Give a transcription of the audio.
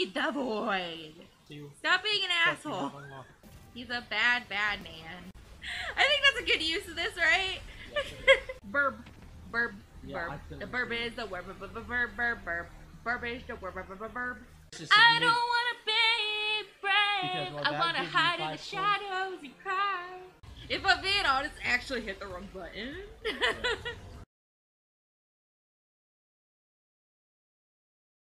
feed the void. Stop being an asshole. He's a bad, bad man. I think that's a good use of this, right? burb, burb, Yeah, burb. The burb is the verb, burb, burb, burb, burb, burb. Is the verb, burb, burb, I don't wanna be brave. I wanna hide in the shadows and cry. If I'm being honest, I actually hit the wrong button.